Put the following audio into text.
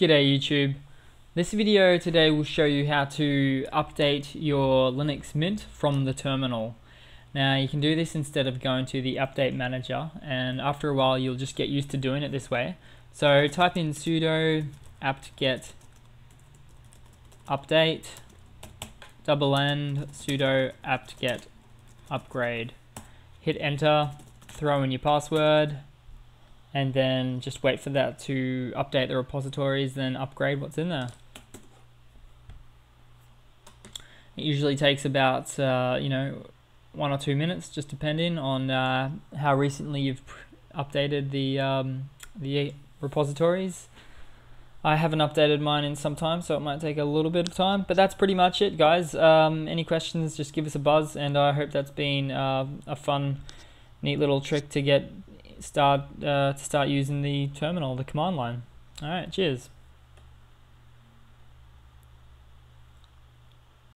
G'day YouTube. This video today will show you how to update your Linux Mint from the terminal. Now you can do this instead of going to the update manager and after a while you'll just get used to doing it this way. So type in sudo apt-get update double end sudo apt-get upgrade. Hit enter, throw in your password, and then just wait for that to update the repositories, then upgrade what's in there. It usually takes about, uh, you know, one or two minutes, just depending on uh, how recently you've updated the, um, the repositories. I haven't updated mine in some time, so it might take a little bit of time, but that's pretty much it, guys. Um, any questions, just give us a buzz, and I hope that's been uh, a fun, neat little trick to get start uh, to start using the terminal, the command line. All right, cheers.